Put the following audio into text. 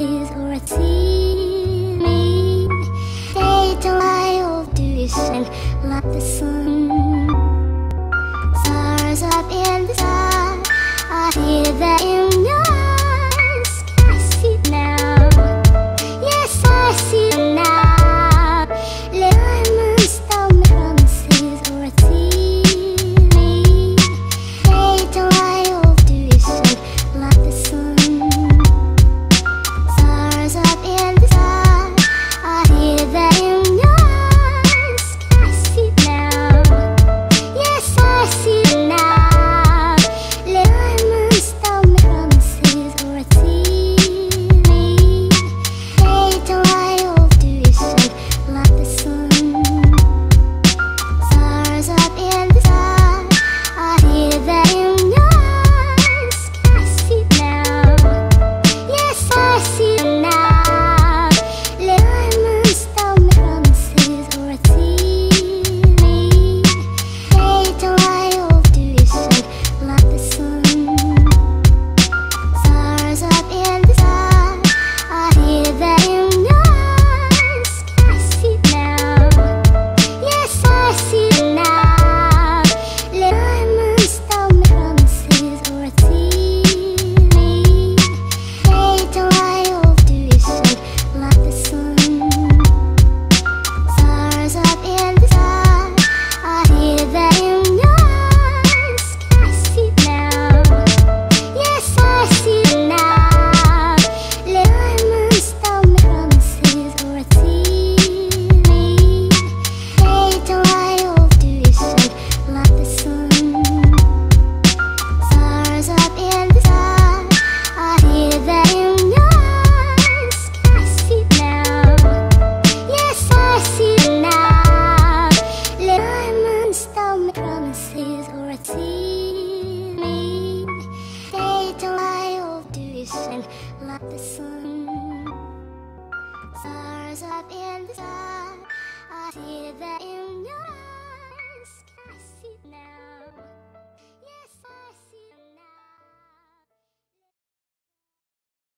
promises or a me. Day to lie, old do you like the sun? Stars up in the sky, I hear that in your eyes. I see now. Yes, I see.